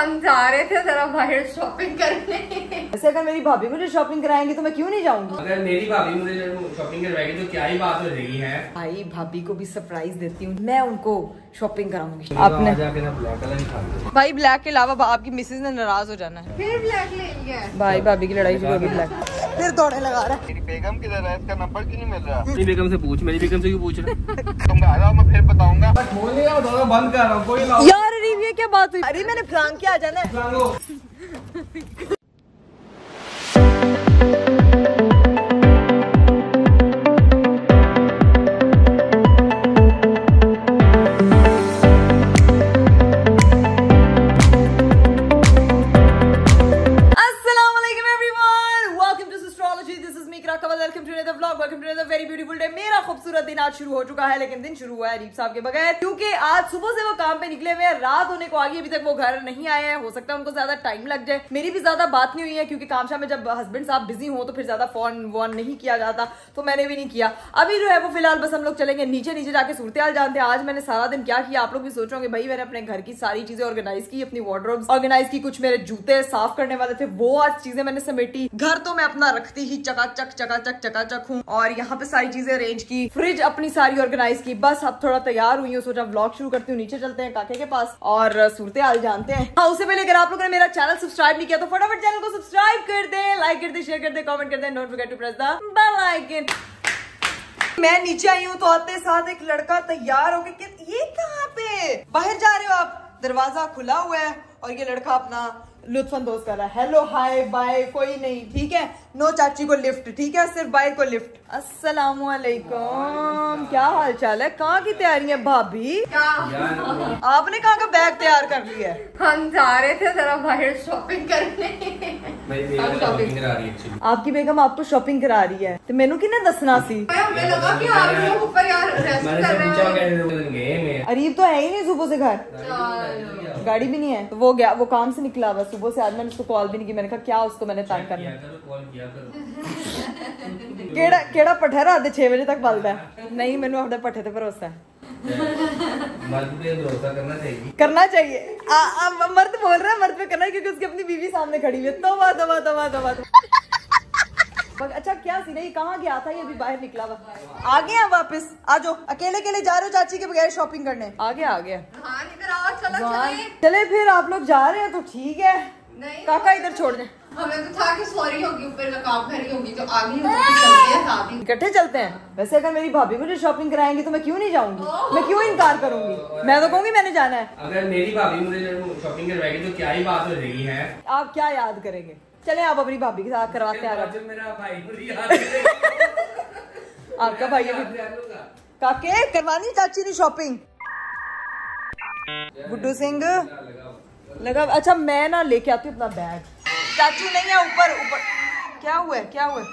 हम जा रहे थे जरा बाहर शॉपिंग करने। वैसे अगर मेरी भाभी मुझे शॉपिंग कराएँगी तो मैं क्यों नहीं जाऊँगी? अगर मेरी भाभी मुझे शॉपिंग करवाएगी तो क्या ही बात हो रही है? भाई भाभी को भी सरप्राइज़ देती हूँ। मैं उनको शॉपिंग कराऊँगी। आपने ब्लैक भाई ब्लैक के अलावा आपकी मिसेज ने नाराज़ हो जाना है। फिर ब्लैक ले लिया। भाई भाभी की लड़ाई शुरू होगी ब्लैक फिर दौड़ने लगा रहा है। बेगम किधर है? इसका नंबर क्यों नहीं मिल रहा? अपनी बेगम से पूछ मेरी बेगम से क्यों पूछ रहा तुम आ जाओ मैं फिर बताऊँगा। बताओ बंद कर रहा हूँ कोई करीब ये क्या बात हुई? अरे मैंने फ्रांग किया जाना वेरी ब्यूटीफुल डे मेरा खूबसूरत दिन आज शुरू हो चुका है लेकिन दिन शुरू हुआ है साहब के बगैर। क्योंकि काम पे निकले हुए हैं। रात होने को आगे, अभी तक वो घर नहीं आए हैं। हो सकता है उनको ज़्यादा टाइम लग जाए। मेरी भी ज़्यादा बात नहीं हुई है, क्योंकि काम शाम में जब हस्बैंड साहब बिज़ी हो तो फिर ज़्यादा फ़ोन वोन नहीं किया जाता। तो मैंने भी नहीं किया। अभी जो है वो फ़िलहाल बस हम लोग चलेंगे नीचे नीचे जाके सूरत जानते हैं। आज मैंने सारा दिन क्या किया, आप लोग भी सोच रहे भाई, मैंने अपने घर की सारी चीज़ें ऑर्गेनाइज की, अपनी वार्ड्रोब ऑर्गेनाइज की, कुछ मेरे जूते साफ़ करने वाले थे, वो आज चीज़ें मैंने समेटी। घर तो मैं अपना रखती ही चकाचक चकाचक चकाचक हूँ और यहाँ पे सारी चीज़ें अरेंज की फ्रिज अपनी सारी ऑर्गेनाइज की। बस अब थोड़ा तैयार हुई हूँ, सोचा व्लॉग शुरू करती हूँ, नीचे चलते हैं काके के पास और सूरत हाल जानते हैं। हाँ उससे पहले अगर आप लोगों ने मेरा चैनल सब्सक्राइब नहीं किया तो फटाफट चैनल को सब्सक्राइब कर दे लाइक कर दे शेयर कर दे कमेंट कर दे don't forget to press the bell icon मैं नीचे आई हूँ तो आते साथ एक लड़का तैयार हो गया ये कहाँ पे? बाहर जा रहे हो आप। दरवाज़ा खुला हुआ है और ये लड़का अपना लुत्फ अंदोज कर रहा है। हेलो हाय बाय कोई नहीं, ठीक है? नो चाची को लिफ्ट ठीक है? सिर्फ़ बाय को लिफ्ट अस्सलाम वालेकुम क्या हाल चाल है? कहाँ की तैयारी है भाभी? आपने कहाँ का बैग तैयार कर लिया है? हम जा रहे थे जरा बाहर शॉपिंग करने। मेरी बेगम शॉपिंग करा रही है actually। आपकी बेगम आपको शॉपिंग करा रही है। तो मैनू किन्ने दसना सी? अरीब तो है ही नहीं सुबह से घर। गाड़ी भी नहीं है। तो वो गया वो काम से निकला हुआ सुबह से आज मैंने उसको कॉल भी नहीं की मैंने कहा क्या उसको मैंने तंग करना केड़ा पट्ठा रात दे 6 बजे तक बलदा है नहीं मैंने अपने पट्ठे ते भरोसा है मर्द पे भरोसा करना चाहिए करना चाहिए आ, आ, मर्द बोल रहा है मर्द पे करना है क्योंकि उसकी अपनी बीवी सामने खड़ी हुई है तवा तवा तवा तवा तवा। अच्छा क्या सीन है ये कहाँ गया था ये अभी बाहर निकला हुआ आ गया वापस आ जाओ अकेले अकेले जा रहे हो चाची के बगैर शॉपिंग करने आ गया आ गया हाँ इधर आओ चलो चले चले फिर आप लोग जा रहे हैं तो ठीक है नहीं काका इधर छोड़ दे हमें तो था कि सॉरी होगी ऊपर का काम करी होगी तो आगे हम चलते हैं साथ ही इकट्ठे चलते हैं। वैसे अगर मेरी भाभी मुझे शॉपिंग कराएँगी तो मैं क्यों नहीं जाऊँगी? मैं क्यों इनकार करूँगी? मैं तो कहूँगी मैंने जाना है। अगर मेरी भाभी मुझे शॉपिंग करवाएगी तो क्या ही बात हो रही है? आप क्या याद करेंगे? चले आप अपनी भाभी के साथ करवाते आ रहे जब मेरा भाई मुझे याद करेगा। आपका भाई काके करवानी चाची ने शॉपिंग गुड्डू सिंह। लगा अच्छा मैं ना लेके आती हूँ अपना बैग चाचू नहीं है ऊपर ऊपर। क्या हुआ है क्या हुआ है?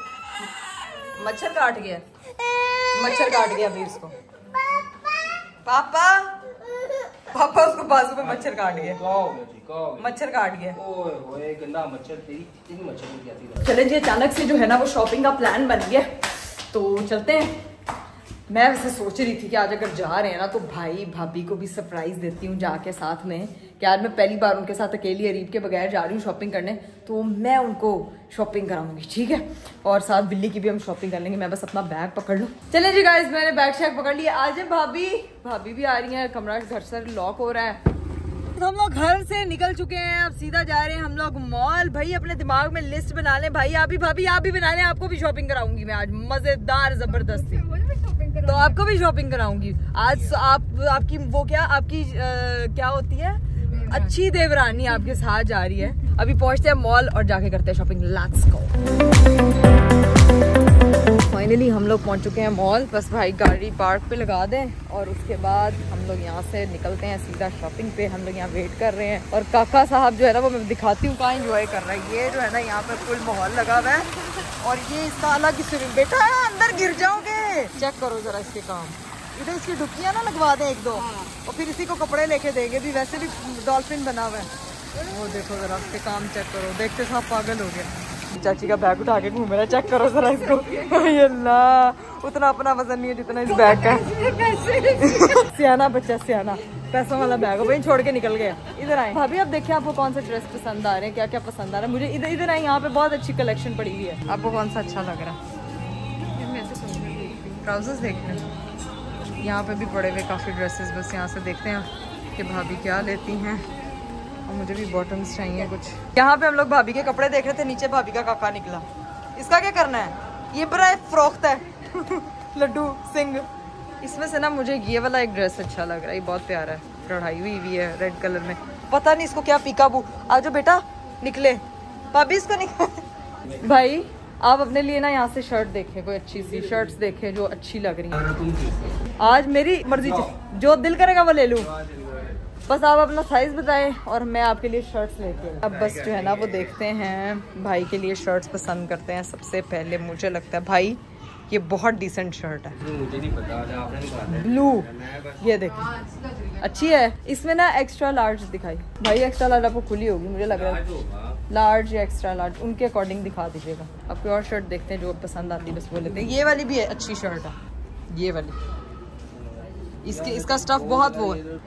मच्छर काट गया। मच्छर काट गया अभी उसको। पापा? पापा उसको बाजू पे मच्छर काट गया। मच्छर काट गया। ओए ओए मच्छर तेरी इतनी मच्छर नहीं आती चले जी अचानक से जो है ना वो शॉपिंग का प्लान बन गया। तो चलते हैं। मैं वैसे सोच रही थी कि आज अगर जा रहे हैं ना तो भाई, भाभी को भी सरप्राइज़ देती हूँ जाके साथ में। कि आज मैं पहली बार उनके साथ अकेली अरीब के बगैर जा रही हूँ शॉपिंग करने तो मैं उनको शॉपिंग कराऊँगी, ठीक है? और साथ बिल्ली की भी हम शॉपिंग कर लेंगे, मैं बस अपना बैग पकड़ लूँ। चले जी गाइज़ मैंने बैग शैग पकड़ लिया। आज भाभी। भाभी भी आ रही है। कमरा घर से लॉक हो रहा है। हम लोग घर से निकल चुके हैं। अब सीधा जा रहे हैं हम लोग मॉल भाई, अपने दिमाग में लिस्ट बना लें। भाई, आप भी, भाभी, आप भी बना लें। आपको भी शॉपिंग कराऊँगी मैं आज। मज़ेदार, ज़बरदस्ती। तो आपको भी शॉपिंग कराऊँगी। आज आप आपकी वो क्या आपकी अ, क्या होती है? अच्छी देवरानी आपके साथ जा रही है। अभी पहुँचते हैं मॉल और जाके करते हैं शॉपिंग लेट्स गो फाइनली हम लोग पहुँच चुके हैं मॉल बस भाई गाड़ी पार्क पे लगा दें और उसके बाद हम लोग यहाँ से निकलते हैं सीधा शॉपिंग पे। हम लोग यहाँ वेट कर रहे हैं और काका साहब जो है ना वो मैं दिखाती हूँ कहाँ इंजॉय कर रहा है। ये जो है ना यहाँ पे फुल माहौल लगा हुआ है। और ये इसका अलग स्विमिंग बेटा अंदर गिर जाओगे। चेक करो जरा इसके काम। इधर इसकी डुबकियाँ ना लगवा दें एक दो। और फिर इसी को कपड़े लेके देंगे भी वैसे भी डॉल्फिन बना हुआ है। वो देखो जरा इसके काम चेक करो। देखते सब पागल हो गया चाची का बैग उठा के घूम रहा है। चेक करो जरा इसको। ये अल्लाह उतना अपना वज़न नहीं है जितना इस बैग का। है। सियाना बच्चा सियाना। पैसों वाला बैग। वहीं छोड़ के निकल गया। इधर आए। भाभी आप देखिए आपको कौन सा ड्रेस पसंद आ रहे हैं क्या क्या पसंद आ रहा है। मुझे इधर इधर आए। यहाँ पे बहुत अच्छी कलेक्शन पड़ी हुई है। आपको कौन सा अच्छा लग रहा है? ट्राउजर्स देख रहे हैं यहाँ पे भी पड़े हुए काफ़ी ड्रेसेस बस यहाँ से देखते हैं कि भाभी क्या लेती हैं। और मुझे भी बॉटम्स चाहिए कुछ। यहाँ पे हम लोग भाभी के कपड़े देख रहे थे, नीचे भाभी का काका निकला। इसका क्या करना है? ये बड़ा फ्रॉक है। लड्डू, सिंह। इसमें से ना मुझे ये वाला एक ड्रेस अच्छा लग रहा है, ये बहुत प्यारा है। कढ़ाई हुई हुई है रेड कलर में। पता नहीं इसको क्या पीका बू आ जाओ बेटा, निकले। भाभी इसको निकल भाई आप अपने लिए ना यहाँ से शर्ट देखें कोई अच्छी सी शर्ट्स देखें जो अच्छी लग रही हैं। आज मेरी मर्ज़ी जो दिल करेगा वो ले लूँ। बस आप अपना साइज़ बताएँ और मैं आपके लिए शर्ट्स लेके अब बस जो है ना वो देखते हैं। भाई के लिए शर्ट्स पसंद करते हैं सबसे पहले। मुझे लगता है भाई ये बहुत डिसेंट शर्ट है। मुझे नहीं पता आपने ब्लू ये देखिए अच्छी है। इसमें ना एक्स्ट्रा लार्ज दिखाई। भाई एक्स्ट्रा लार्ज आपको खुली होगी मुझे लग रहा है। लार्ज या एक्स्ट्रा लार्ज उनके अकॉर्डिंग दिखा दीजिएगा। आप कोई और शर्ट देखते हैं जो पसंद आती है बस वो लेते हैं। ये वाली भी है अच्छी शर्ट है। ये वाली। इसके इसका स्टफ़ बहुत वो है।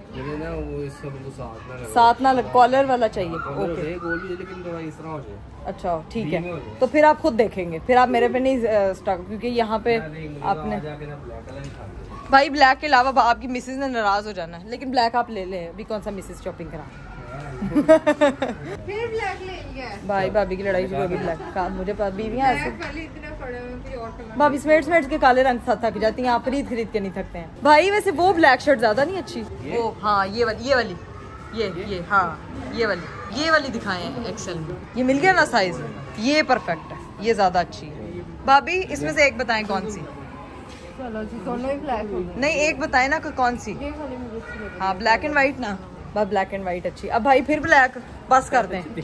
साथ ना लगे कॉलर वाला चाहिए। ओके हो अच्छा ठीक है। तो फिर आप खुद देखेंगे। फिर आप मेरे पे नहीं स्टॉक क्योंकि यहाँ पे आपने भाई ब्लैक के अलावा आपकी मिसेज ने नाराज़ हो जाना है लेकिन ब्लैक आप ले लें अभी कौन सा मिसेज शॉपिंग करा। फिर ब्लैक ले लिया भाई भाभी की लड़ाई शुरू होगी ब्लैक का मुझे बीवियाँ भाभी स्मेट स्मेट के काले रंग साथ थक जाती हैं आप खरीद खरीद के नहीं थकते हैं। भाई वैसे वो ब्लैक शर्ट ज़्यादा नहीं अच्छी। वो हाँ ये वाली ये वाली। ये ये हाँ ये वाली। ये वाली दिखाए हैं एक्सेल में। ये मिल गया ना साइज़ ये परफेक्ट है। ये ज़्यादा अच्छी है। भाभी इसमें से एक बताएँ कौन सी? चलो जी दोनों ही ब्लैक नहीं एक बताएँ ना कौन सी? ये वाली मुझे लगी। हाँ ब्लैक एंड व्हाइट ना? बस ब्लैक एंड व्हाइट अच्छी। अब भाई फिर ब्लैक बस कर दें।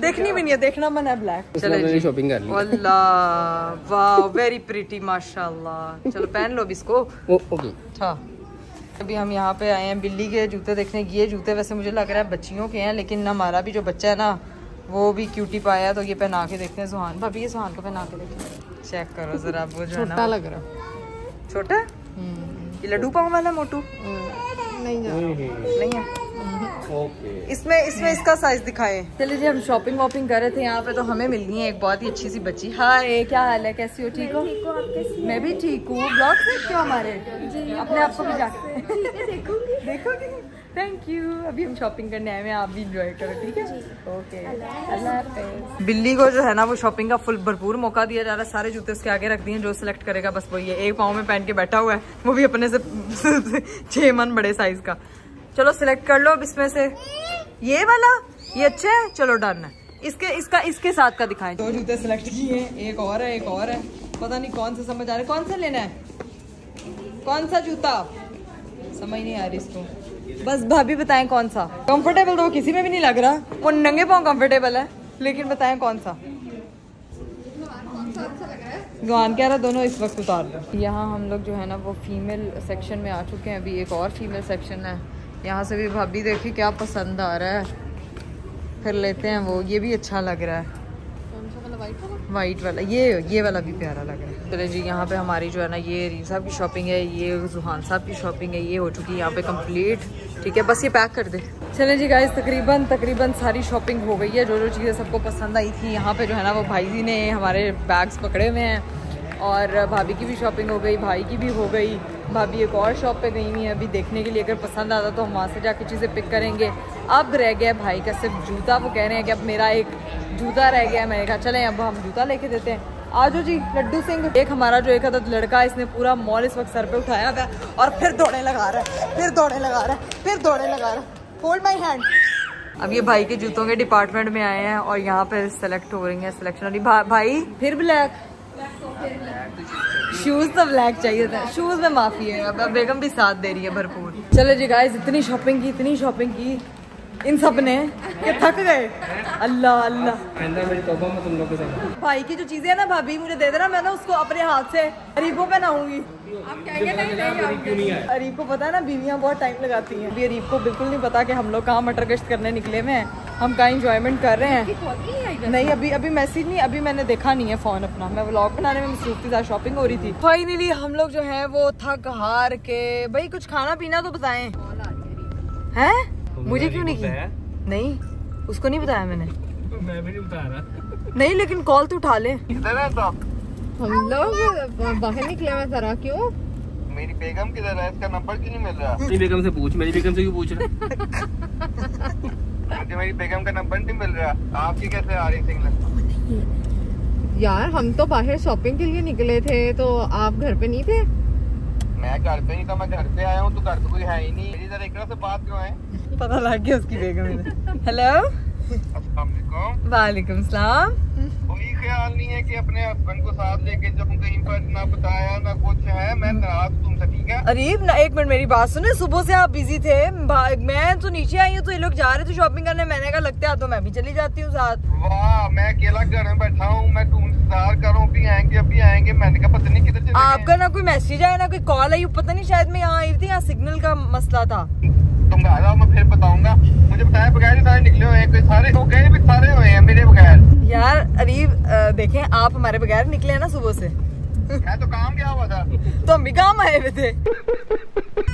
देखनी भी नहीं है देखना मन है ब्लैक मैंने शॉपिंग कर ली। अल्लाह वाह वेरी प्रीटी माशाल्लाह। चलो पहन लो अब इसको। ओके। अच्छा अभी हम यहाँ पे आए हैं बिल्ली के जूते देखने। ये जूते वैसे मुझे लग रहा है बच्चियों के हैं लेकिन हमारा भी जो बच्चा है ना वो भी क्यूटी पाया तो ये पहना के देखते हैं सुहान। भाभी ये सुहान को पहना के देखते हैं चेक करो जरा वो जो है ना। लग रहा। छोटा? है? ये लड्डू पाव वाला मोटू? नहीं नहीं है? ओके। इसमें इसमें इसका साइज़ दिखाए। चलिए जी हम शॉपिंग वॉपिंग कर रहे थे यहाँ पे तो हमें मिलनी गई है एक बहुत ही अच्छी सी बच्ची। हाय क्या हाल है? कैसी हो? ठीक हो? मैं भी ठीक हूँ। ब्लॉग देखते हो हमारे? अपने आप को भी जाके हैं। देखोगी? थैंक यू अभी हम शॉपिंग करने आए हैं आप भी इंजॉय करो ठीक है? ओके अल्लाह हाफिज़। बिल्ली को जो है ना वो शॉपिंग का फुल भरपूर मौका दिया जा रहा है। सारे जूते उसके आगे रख दिए जो सिलेक्ट करेगा बस वही है। एक पाँव में पहन के बैठा हुआ है वो भी अपने से छह मन बड़े साइज़ का। चलो सिलेक्ट कर लो अब इसमें से। ये वाला? ये अच्छा है? चलो डन है। इसके इसका इसके साथ का दिखाएँ। दो जूते सिलेक्ट किए हैं एक और है एक और है। पता नहीं कौन सा समझ आ रहा। है कौन सा लेना है? कौन सा जूता? समझ नहीं आ रही इसको। बस भाभी बताएँ कौन सा? कंफर्टेबल तो किसी में भी नहीं लग रहा। वो नंगे पाँव कंफर्टेबल है, लेकिन बताएँ कौन सा? गुआन कह रहा दोनों इस वक्त उतार यहाँ हम लोग जो है ना, वो फीमेल सेक्शन में आ चुके हैं। अभी एक और फीमेल सेक्शन है। यहाँ से भी भाभी देखी क्या पसंद आ रहा है। फिर लेते हैं वो। ये भी अच्छा लग रहा है। वाइट वाला। ये ये वाला भी प्यारा लग रहा है। चले जी, यहाँ पे हमारी जो है ना, ये रीम साहब की शॉपिंग है, ये जुहान साहब की शॉपिंग है, ये हो चुकी है यहाँ पे कंप्लीट ठीक है, बस ये पैक कर दे। चले जी गाइस तकरीबन तकरीबन सारी शॉपिंग हो गई है। जो जो चीज़ें सबको पसंद आई थी, यहाँ पे जो है ना, वो भाई जी ने हमारे बैग्स पकड़े हुए हैं। और भाभी की भी शॉपिंग हो गई, भाई की भी हो गई। भाभी एक और शॉप पे गई हुई है। अभी देखने के लिए अगर पसंद आता तो हम वहाँ से जाके चीज़ें पिक करेंगे। अब रह गया भाई का सिर्फ़ जूता। वो कह रहे हैं कि अब मेरा एक जूता रह गया मैंने कहा, चलें, अब हम जूता लेके देते हैं। आजो जी लड्डू सिंह। एक हमारा जो एक अदद लड़का इसने पूरा मॉल इस वक्त सर पे उठाया हुआ और फिर दौड़े लगा रहा है फिर दौड़े लगा रहा है फिर दौड़े लगा रहा है। होल्ड माई हैंड अब ये भाई के जूतों के डिपार्टमेंट में आए हैं और यहाँ पे सिलेक्ट हो रही है सिलेक्शन वाली भा, भाई फिर ब्लैक शूज़ तो ब्लैक चाहिए था। शूज़ में माफ़ी है। अब बेगम भी साथ दे रही है भरपूर। चलो जी गाइस इतनी शॉपिंग की इतनी शॉपिंग की। इन सबने कि थक गए? अल्लाह अल्लाह। आइंदा मेरी तौबा मैं तुम लोग के साथ। भाई की जो चीज़ें है ना भाभी मुझे दे देना मैं ना उसको अपने हाथ से अरीब क्या क्या क्यों नहीं आया अरीब को पता है ना बीवियाँ बहुत टाइम लगाती हैं। अभी अरीब को बिल्कुल नहीं पता कि हम लोग कहाँ मटर गश्त करने निकले हुए हैं। हम कहाँ इंजॉयमेंट कर रहे हैं। नहीं अभी अभी मैसेज नहीं अभी मैंने देखा नहीं है फ़ोन अपना। मैं व्लॉग बनाने में मसरूफ थी शॉपिंग हो रही थी। फाइनली हम लोग जो है वो थक हार के भाई कुछ खाना पीना तो बताएँ। है है? मुझे क्यों नहीं को बताया? की नहीं उसको नहीं बताया मैंने। मैं भी नहीं बता रहा। नहीं लेकिन कॉल तो उठा ले। किधर है सब हम लोग बाहर निकले हुए जरा क्यों? मेरी बेगम किधर है? इसका नंबर क्यों नहीं मिल रहा? अपनी बेगम से पूछ मेरी बेगम से क्यों पूछ रहा? मुझे मेरी बेगम का नंबर नहीं मिल रहा। आपकी कैसे आ रही सिग्नल यार हम तो बाहर शॉपिंग के लिए निकले थे तो आप घर पे नहीं थे? मैं घर पे ही था मैं घर पे आया हूँ तो घर पे कोई है ही नहीं। मेरी से बात क्यों है? पता लग गया उसकी बेगम हेलो वालेकुम। वालेकुम सलाम। कोई ख्याल नहीं है कि अपने हस्बैंड को साथ लेके जब कहीं पर ना बताया ना कुछ है। मैं नाराज़ तुमसे ठीक है? अरीब ना एक मिनट मेरी बात सुने। सुबह से आप बिज़ी थे। मैं तो नीचे आई हूँ तो ये लोग जा रहे थे शॉपिंग करने। मैंने कहा लगता है तो मैं भी चली जाती हूँ साथ। वाह मैं अकेला घर में बैठा हूँ मैं ढूंढ इंतज़ार कर रहा हूँ अभी आएँगे। अभी आएँगे मैंने कहा पता नहीं किधर चले आपका ना कोई मैसेज आया ना कोई कॉल आई? पता नहीं शायद मैं यहाँ आई थी यहाँ सिग्नल का मसला था। तुम घर आओ मैं फिर बताऊँगा। मुझे बताया बगैर सारे निकले हुए हैं कोई सारे हो गए भी सारे हुए हैं मेरे बगैर? यार अरीब देखें आप हमारे बगैर निकले हैं ना सुबह से। मैं तो काम गया हुआ था। तो हम भी काम आए हुए थे।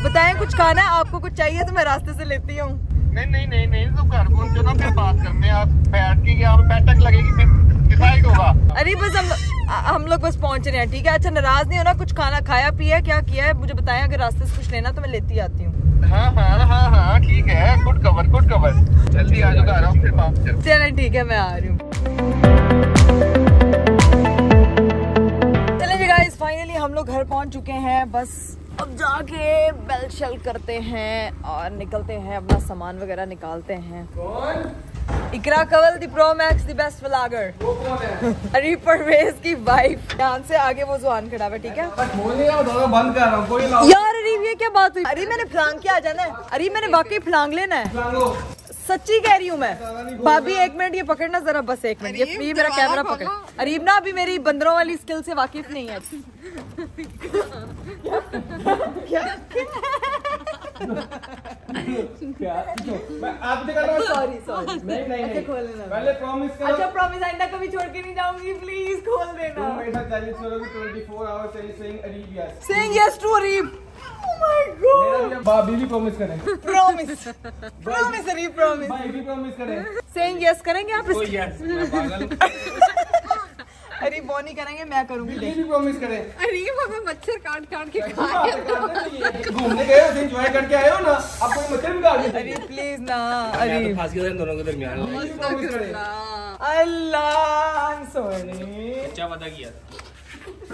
बताएँ कुछ खाना है? आपको कुछ चाहिए तो मैं रास्ते से लेती हूँ। नहीं नहीं नहीं नहीं तुम घर पहुंचो ना फिर बात करते हैं आप बैठ के यहाँ पे बैठक लगेगी फिर डिसाइड होगा। अरे बस हम हम लोग बस पहुँच रहे हैं ठीक है? अच्छा नाराज़ नहीं होना कुछ खाना खाया पिया क्या किया है? मुझे बताएँ अगर रास्ते से कुछ लेना तो मैं लेती आती हूँ। हाँ हाँ हाँ हाँ ठीक है गुड कवर गुड कवर जल्दी आ। चलें ठीक है मैं आ रही हूँ। चलें जी गाइस फाइनली हम लोग घर पहुँच चुके हैं। बस अब जाके बेल शेल करते हैं और निकलते हैं अपना सामान वगैरह निकालते हैं। कौन? Iqra Kanwal the pro max the best vlogger वो कौन है अरे परवेज की वाइफ ध्यान से आगे वो जुआन खड़ा हुआ है, ठीक है बताओ बंद कर रहा हूँ कोई यार अरे ये क्या बात हुई? अरे मैंने फलांग के आ जाना है। अरे मैंने वाकई फलांग लेना है। सच्ची कह रही हूँ मैं। भाभी एक मिनट ये पकड़ना जरा बस एक मिनट। ये ये मेरा कैमरा पकड़। अरीब ना अभी मेरी बंदरों वाली स्किल से वाकिफ नहीं है क्या मैं आप रहा सॉरी सॉरी नहीं नहीं अच्छा, खोल लेना। पहले प्रॉमिस करो। अच्छा प्रॉमिस आइंदा कभी छोड़ के नहीं जाऊँगी प्लीज़ खोल देना। तुम मेरे साथ चैलेंज करोगे 24 hours challenge saying Areeb yes saying yes to Areeb Oh भाभी भी प्रॉमिस करें। प्रॉमिस प्रॉमिस अरीब प्रॉमिस भाई भी प्रॉमिस करें। सेइंग यस करेंगे आप? कोई यस अरीब वो नहीं करेंगे मैं करूँगी ये भी प्रॉमिस करें। अरे बाबा मच्छर काट काट के घूमने गए हो एंजॉय करके आए हो ना अब कोई मच्छर भी काट अरे प्लीज़ ना मैं तो अरीब फांसी का दोनों के दरमियान अल्लाह सॉरी अच्छा वादा किया।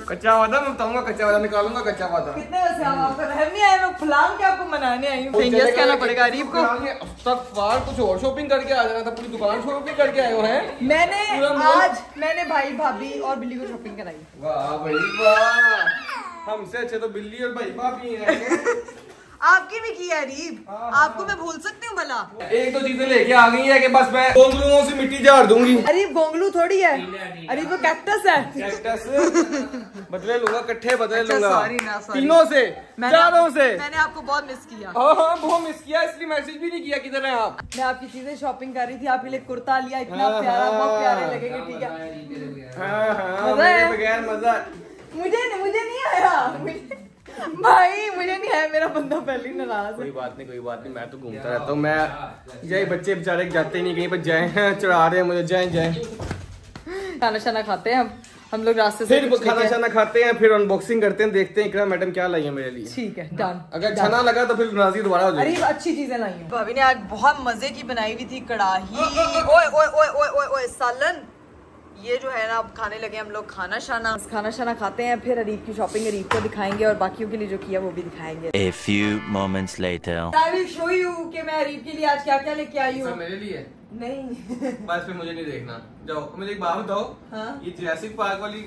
कच्चा वादा मैं बताऊँगा कच्चा वादा निकालूँगा कच्चा वादा कितने वैसे आप आपको रहम नहीं आए मैं फुलांग के आपको मनाने आई हूँ? यस कहना पड़ेगा अरीब को अब तक फार कुछ और शॉपिंग करके आ जाना था पूरी दुकान शॉपिंग करके आए हो हैं? मैंने आज मैंने भाई भाभी और बिल्ली को शॉपिंग कराई। वाह भाई वाह। हमसे अच्छे तो बिल्ली और भाई भाभी हैं। आपकी भी की है अरीब हाँ, आपको मैं भूल सकती हूँ भला। एक दो चीज़ें लेके आ गई है कि बस मैं गोंगलुओं से मिट्टी झाड़ दूँगी। अरीब गोंगलू थोड़ी है। अरीब वो कैक्टस है। कैक्टस बदले लूँगा इकट्ठे बदले अच्छा, लूँगा। sorry ना, sorry। तीनों से चारों से। मैंने आपको बहुत मिस किया। हाँ हाँ बहुत मिस किया इसलिए मैसेज भी नहीं किया किधर है आप? मैं आपकी चीज़ें शॉपिंग कर रही थी आपके लिए कुर्ता लिया इतना हाँ, प्यारा बहुत हाँ। प्यारे लगेंगे ठीक है। हाँ हाँ मज़ा है? बगैर मज़ा। मुझे मुझे नहीं आया। भाई मुझे नहीं आया मेरा बंदा पहले ही। नाराज़ कोई बात नहीं कोई बात नहीं मैं तो घूमता रहता हूँ। मैं यही बच्चे बेचारे जाते नहीं कहीं पर जाए चढ़ा रहे हैं मुझे जाए जाए। खाना शाना खाते हैं हम? हम लोग रास्ते से फिर खाना शाना खाते हैं फिर अनबॉक्सिंग करते हैं देखते हैं इकरा मैडम क्या लाई है मेरे लिए। ठीक है डन अगर अच्छा ना लगा तो फिर नाजी दोबारा हो अरे जाएगी अच्छी चीज़ें लाई हैं। भाभी ने आज बहुत मज़े की बनाई हुई थी ओए ओए ओए ओए ओए ओए सालन। ये जो है ना अब खाने लगे हम लोग खाना शाना खाना शाना खाते हैं फिर अरीब की शॉपिंग अरीब को दिखाएँगे और बाकियों के लिए जो किया वो भी दिखाएँगे। A few moments later. I will show you कि मैं अरीब के लिए आज क्या क्या लेके आई हूँ। मेरे लिए? नहीं। बस फिर मुझे नहीं देखना। जाओ मुझे एक बात बताओ। हाँ? ये जैसिक पार्क वाली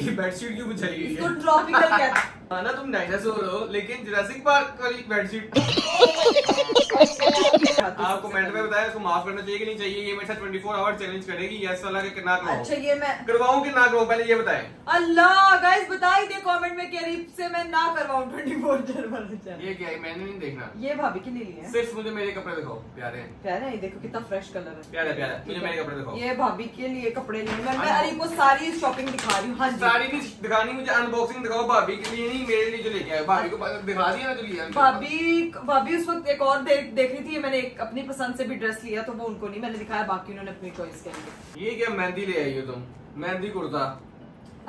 ये बेडशीट क्यों बिछाई इसको है ट्रॉपिकल कहते हैं ना तुम डायनासोर हो लेकिन जुरासिक पार्क वाली बेडशीट आप कमेंट में बताएँ इसको माफ़ करना चाहिए कि नहीं चाहिए? ये मेरे साथ 24 आवर चैलेंज करेगी यस वाला के ना करवाओ अच्छा ये मैं करवाऊं कि ना करवाऊं? पहले ये बताएँ। अल्लाह गाइस बता ही दे कमेंट में कि अरीब से मैं ना करवाऊं 24 जर्मन ये क्या है? मैंने नहीं देखना। ये भाभी के लिए लिए सिर्फ़ मुझे मेरे कपड़े दिखाओ प्यारे हैं। प्यारे हैं? देखो कितना फ्रेश कलर प्यारा प्यारा मुझे मेरे कपड़े दिखाओ। ये भाभी के लिए कपड़े लिए मैं मैं अरे को सारी शॉपिंग दिखा रही हूँ। हाँ सारी दिखानी मुझे अनबॉक्सिंग दिखाओ। भाभी के लिए नहीं मेरे लिए जो लेके आए। भाभी को दिखा दिया ना जो लिया। भाभी भाभी उस वक्त एक और देख देख रही थी मैंने एक अपनी पसंद से भी ड्रेस लिया तो वो उनको नहीं मैंने दिखाया बाकी उन्होंने अपनी चॉइस के लिए ये क्या मेहंदी ले आई हो तुम? मेहंदी कुर्ता।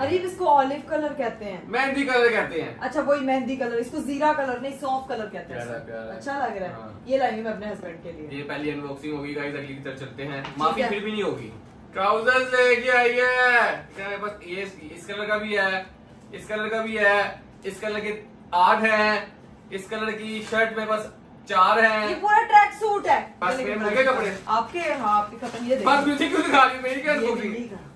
अरे इसको ऑलिव कलर कहते हैं। मेहंदी कलर कहते हैं। अच्छा वही मेहंदी कलर इसको जीरा कलर नहीं सॉफ्ट कलर कहते हैं। अच्छा लग रहा है। हाँ। ये लाएँगे मैं अपने हस्बैंड के लिए। ये पहली अनबॉक्सिंग होगी गाइस अगली की तरफ़ चलते हैं। माफ़ी फिर भी नहीं होगी। ट्राउजर्स लेके आई है। क्या बस ये इस कलर का भी है। इस कलर का भी है। इस कलर के आठ है। इस कलर की शर्ट में बस चार है। ये पूरा ट्रैक सूट है। बस मेरे कपड़े? आपके हाँ आपके खत्म ये बस मुझे क्यों दिखा रही मेरी क्या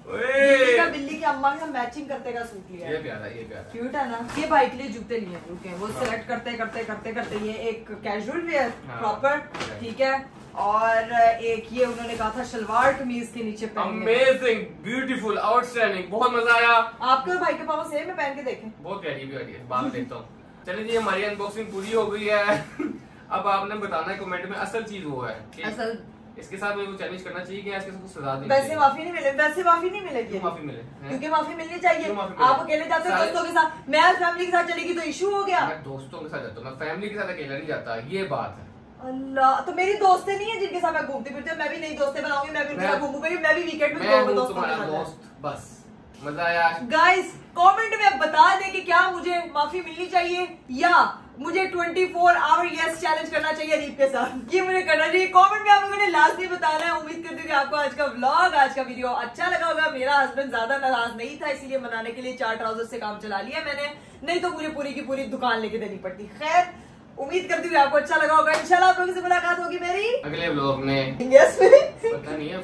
बिल्ली का बिल्ली का अम्मा का मैचिंग करते का सूट लिया। ये प्यारा ये प्यारा। क्यूट है ना? ये भाई के लिए जूते लिए रुके वो सिलेक्ट करते करते करते करते ये एक कैजुअल वेयर हाँ। प्रॉपर ठीक है? और एक ये उन्होंने कहा था शलवार कमीज के नीचे अमेजिंग ब्यूटीफुल आउटस्टैंडिंग बहुत मज़ा आया। आपके और भाई के पापा सेम है पहन के देखें। बहुत प्यारी प्यारी है बात देखता हूँ। चलिए जी हमारी अनबॉक्सिंग पूरी हो गई है। अब आपने बताना है कमेंट में असल चीज़ वो है असल इसके साथ मेरे को चैलेंज करना चाहिए कि इसके कुछ सजा देनी वैसे माफ़ी नहीं मिले वैसे माफ़ी नहीं मिलेगी क्यों माफ़ी मिले? क्योंकि माफ़ी मिलनी चाहिए? आप अकेले जाते हो दोस्तों के साथ। मैं फैमिली के साथ चलेगी तो इशू हो गया। मैं दोस्तों के साथ जाता हूँ मैं फैमिली के साथ अकेला नहीं जाता ये बात है। अल्लाह तो मेरी दोस्तें नहीं है जिनके साथ मैं घूमती फिरती हूँ मैं भी नई दोस्तें बनाऊँगी मैं भी उनके साथ घूमूँगी मैं भी वीकेंड में दोस्तों साथ बस। मज़ा आया गाइस कमेंट में बता दें माफ़ी मिलनी चाहिए? या मुझे 24 फोर आवर यस चैलेंज करना चाहिए रीप के साथ? ये मुझे करना चाहिए। कमेंट में आप लोगों ने लाजमी बताना है उम्मीद करती हूँ कि आपको आज का व्लॉग आज का वीडियो अच्छा लगा होगा। मेरा हस्बैंड ज़्यादा नाराज़ नहीं था इसीलिए मनाने के लिए चार ट्राउज़र से काम चला लिया मैंने। नहीं तो मुझे पूरी की पूरी दुकान लेके देनी पड़ती। खैर उम्मीद करती हूँ आपको अच्छा लगा होगा। इंशाल्लाह आप लोगों से मुलाकात होगी मेरी। अगले ब्लॉग में। यस पता नहीं है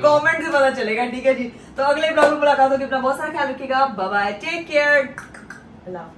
कमेंट से पता चलेगा ठीक है जी। तो अगले ब्लॉग में मुलाकात होगी। अपना बहुत सारा ख्याल रखिएगा। बाय टेक केयर अल्लाह हाफिज़।